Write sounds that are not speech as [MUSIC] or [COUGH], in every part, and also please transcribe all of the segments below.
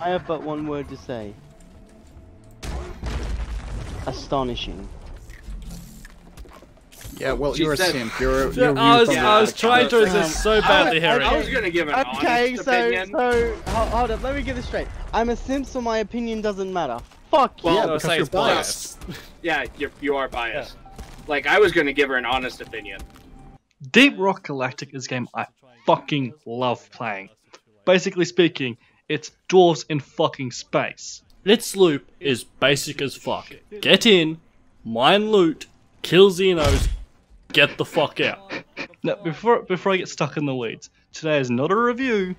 I have but one word to say. Astonishing. Yeah, well, She you're a simp. You're, Yeah, you're I was, I was trying to resist so badly, here. I was gonna give an Okay, honest so opinion. so ho- hold up. Let me get this straight. I'm a simp, so my opinion doesn't matter. Fuck Well. Yeah, I because you're it's biased. [LAUGHS] Yeah, you're, you are biased. Like I was gonna give her an honest opinion. Deep Rock Galactic is a game I fucking love playing. Basically speaking, it's dwarves in fucking space. Its loop is basic as fuck. Get in, mine loot, kill Xenos, get the fuck out. Now, before before I get stuck in the weeds, today is not a review.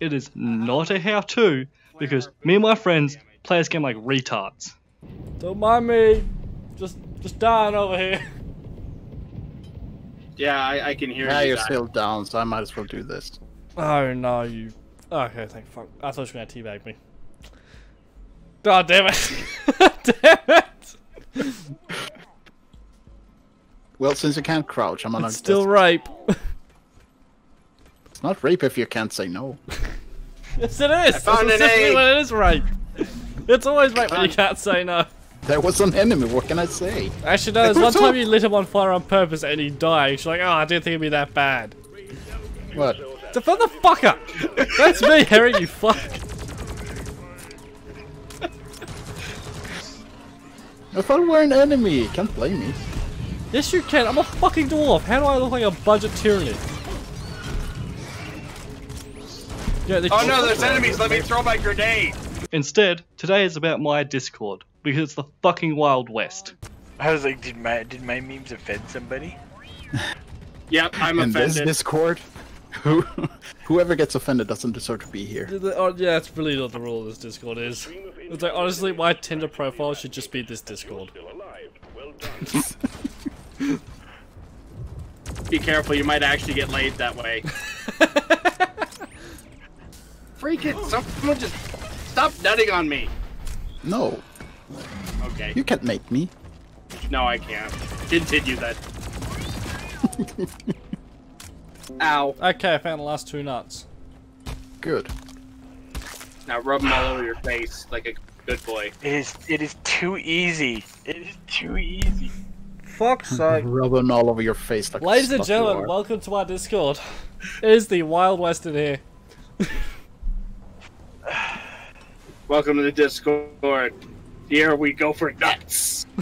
It is not a how-to because me and my friends play this game like retards. Don't mind me, just just dying over here. Yeah, I, I can hear Yeah, you. you're guys. still down, so I might as well do this. Oh no, you. Okay, thank fuck. I thought you were gonna teabag me. God damn it! [LAUGHS] damn it! Well, since you can't crouch, I'm gonna. It's still rape. It's not rape if you can't say no. yes, it is. That's found an specifically egg. when it is rape. It's always rape when you can't say no. There was an enemy. What can I say? Actually, no. There's one time you lit him on fire on purpose and he died. She's like, oh, I didn't think it'd be that bad. What? So for the fucker. That's me, Harry. You fuck. I thought we were an enemy. Can't blame me. Yes, you can. I'm a fucking dwarf. How do I look like a budget tyrant? Yeah, Oh no, there's enemies. Let me throw my grenade. Instead, today is about my Discord because it's the fucking Wild West. I was like, did my did my memes offend somebody? [LAUGHS] Yep, I'm And this offended. Discord, who, [LAUGHS] whoever gets offended doesn't deserve to be here. Oh, yeah, it's really not the rule of this Discord is. It's like, honestly, my Tinder profile should just be this Discord. [LAUGHS] Be careful, you might actually get laid that way. [LAUGHS] Freak it! Someone just stop nutting on me. No, Okay. you can't make me. No, I can't. Continue then. Ow. Okay, I found the last two nuts. Good. Now rub them all over your face like a good boy. It is it is too easy. It is too easy. Fuck's [LAUGHS] sake. Rubbing all over your face like a Ladies and stuff gentlemen, welcome to our Discord. It is the Wild West in here. [SIGHS] Welcome to the Discord. Here we go for nuts. [LAUGHS]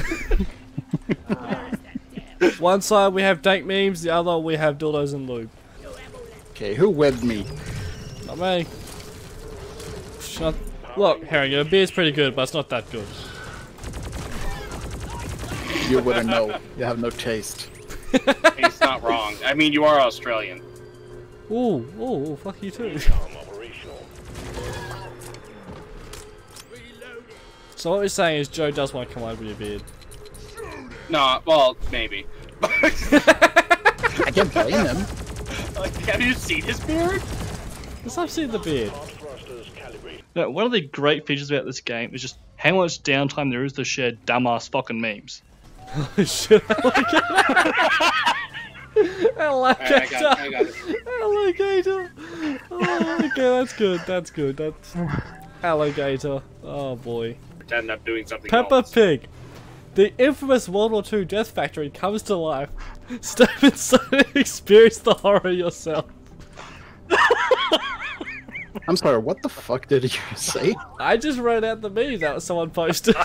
One side we have dank memes, the other we have dildos and lube. Okay, who webbed me? Not me. Shut. Look, Harry, your beer's pretty good, but it's not that good. You wouldn't know. You have no taste. [LAUGHS] He's not wrong. I mean, you are Australian. Ooh, ooh, ooh, fuck you too. So what we're saying is Joe does want to come over your beard. No, well, maybe. [LAUGHS] I can't blame him. Like, have you seen his beard? Yes, I've seen the beard. Now, one of the great features about this game is just how much downtime there is to share dumbass fucking memes. Shit, alligator. [LAUGHS] Alright, I got, I got it. Alligator. Oh, okay, that's good. That's good. That's alligator. Oh boy. Pretend I'm doing something Peppa else. Pig. The infamous World War II death factory comes to life. Step inside and experience the horror yourself. I'm sorry, what the fuck did you say? I just wrote out the meme that someone posted.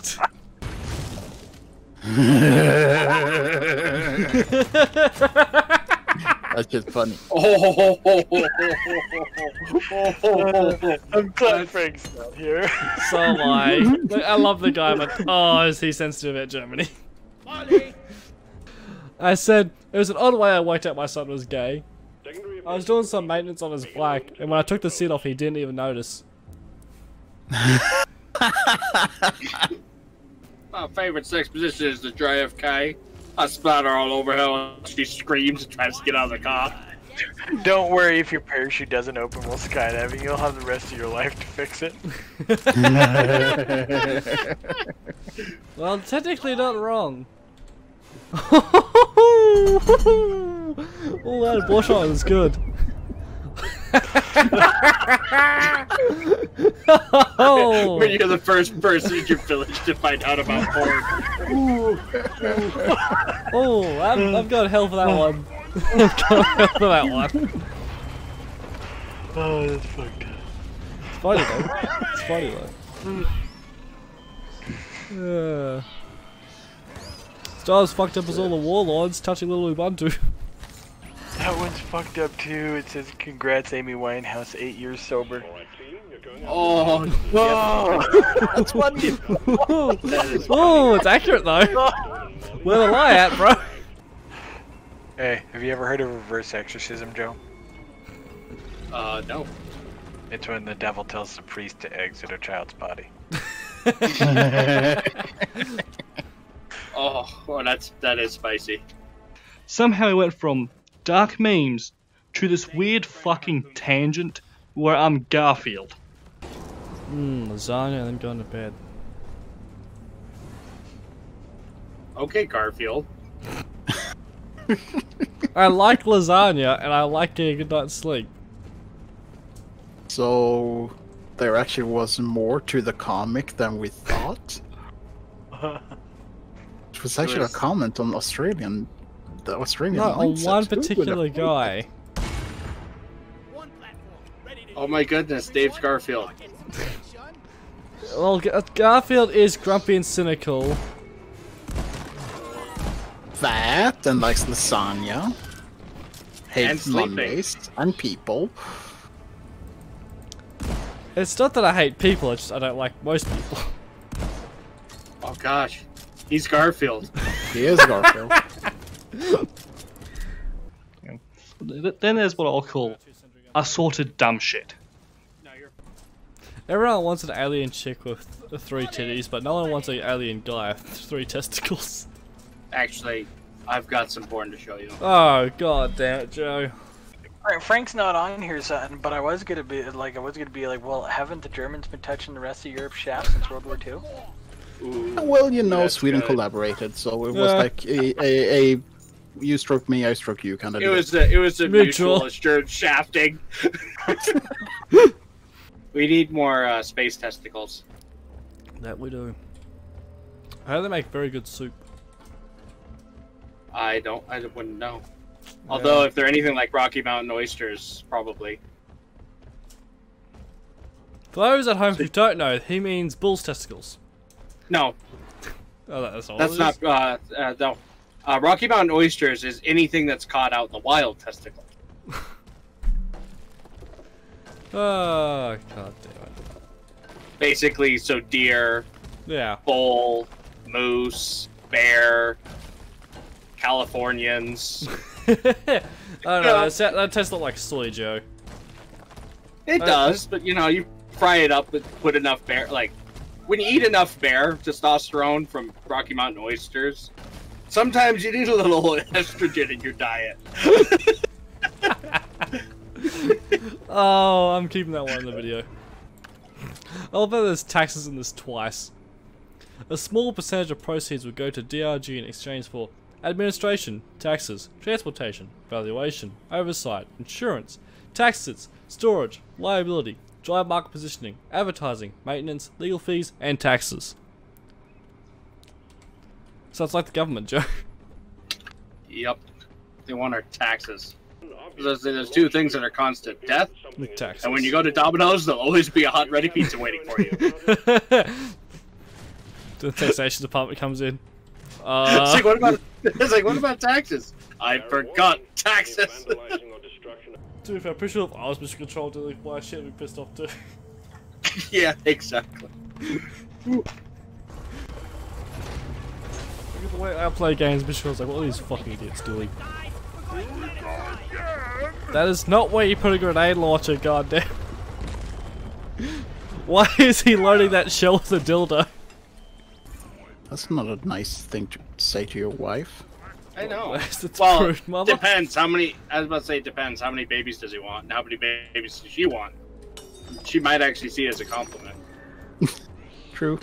That's just funny. Oh, I'm glad Frank's not here. so am I. I love the guy, but oh, is he sensitive about Germany? I said it was an odd way I worked out my son was gay. I was doing some maintenance on his bike, and when I took the seat off, he didn't even notice. [LAUGHS] My favorite sex position is the JFK. I splatter all over her and she screams and tries to get out of the car. Don't worry if your parachute doesn't open while skydiving. You'll have the rest of your life to fix it. [LAUGHS] Well, technically not wrong. [LAUGHS] oh, that abortion is good. Oh, When you're the first person in your village to find out about porn. oh, I'm, I've got hell for that one. I've got hell for that one. Oh, that's fucked up. It's funny though. It's funny though. Uh, it's not as fucked up as all the warlords touching little Ubuntu. [LAUGHS] That one's fucked up too. It says, "Congrats, Amy Winehouse, eight years sober." Oh, [LAUGHS] That's funny. [LAUGHS] oh, it's accurate though. Where the lie at, bro? Hey, have you ever heard of reverse exorcism, Joe? uh, no. It's when the devil tells the priest to exit a child's body. Oh, well, that's that is spicy. Somehow I went from dark memes to this weird fucking tangent where I'm Garfield. Mmm, lasagna and then going to bed. Okay, Garfield. [LAUGHS] I like lasagna and I like getting a good night's sleep. So there actually was more to the comic than we thought. [LAUGHS] It was actually was- a comment on Australian, the Australian No, on one Who would have particular guy. Oh my goodness, Dave Garfield. [LAUGHS] Well, Gar- uh, Garfield is grumpy and cynical. That and likes lasagna. Hates sleeping. Mondays and people. It's not that I hate people, it's just I don't like most people. Oh gosh, he's Garfield. He is Garfield. [LAUGHS] Then there's what I'll call assorted dumb shit. Everyone wants an alien chick with three titties, but no one wants an alien guy with three testicles. Actually, I've got some porn to show you. Oh god damn it, Joe. Fra- Frank's not on here, son, but I was gonna be like, I was gonna be like, well, haven't the Germans been touching the rest of Europe's shaft since World War II? Ooh. well, you know, That's Sweden good. collaborated, so it was Yeah. like a, a, a you stroke me, I stroke you kind of. It was a, it was a Mutual. mutual assured shafting. [LAUGHS] we need more uh, space testicles. That we do. How do they make very good soup? I don't, I wouldn't know. Although if they're anything like Rocky Mountain oysters, probably. For those at home who don't know, he means bull's testicles. No, Oh, that's all. that's not. Uh, uh, no, uh, Rocky Mountain oysters is anything that's caught out in the wild testicle. Oh, [LAUGHS] god damn it. Basically, so deer, Yeah. bull, moose, bear, Californians. [LAUGHS] I don't know. That, that tastes like soy, Joe. It does, but you know, you fry it up, but put enough bear. Like when you eat enough bear testosterone from Rocky Mountain oysters, sometimes you need a little [LAUGHS] estrogen in your diet. [LAUGHS] Oh, I'm keeping that one in the video. I'll bet there's taxes in this twice. A small percentage of proceeds would go to DRG in exchange for administration, taxes, transportation, valuation, oversight, insurance, taxes, storage, liability, dry market positioning, advertising, maintenance, legal fees, and taxes. Sounds like the government, Joe. [LAUGHS] Yep, they want our taxes. There's, there's two things that are constant: death, taxes. and when you go to Domino's, there'll always be a hot, ready pizza waiting for you. [LAUGHS] the taxation department comes in. [LAUGHS] it's Uh, like, what about? It's like, what about taxes? I forgot taxes. To be fair, I'm pretty sure if I was mission control doing why shit, I'd be pissed off too. [LAUGHS] yeah, exactly. Look at the way I play games, mission control's like, what are these fucking idiots doing? That is not where you put a grenade launcher, goddamn. [LAUGHS] Why is he loading that shell with a dildo? That's not a nice thing to say to your wife. I know. That's the Well, truth, mother. depends how many. I was about to say it depends how many babies does he want, and how many babies does she want. She might actually see it as a compliment. [LAUGHS] True.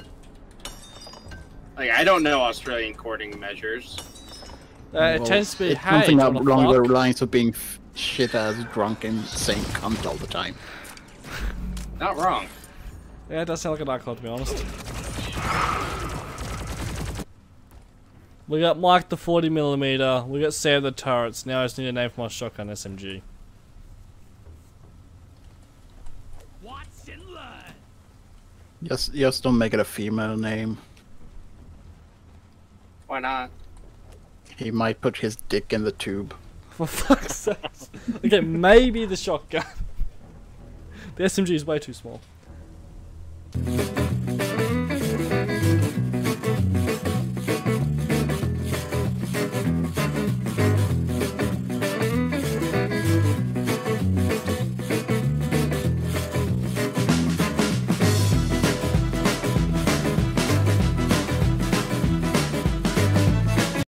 Like I don't know Australian courting measures. Uh, it Well, tends to be, it's something do you along wanna the lines of being f- shit ass drunk insane cunt all the time. Not wrong. Yeah, it does sound like a dark cloud to be honest. We got Mike the 40mm, we got Sam the turrets, now I just need a name for my shotgun SMG. Just, just don't make it a female name. Why not? He might put his dick in the tube. [LAUGHS] For fuck's sake. Okay, maybe the shotgun. [LAUGHS] The SMG is way too small.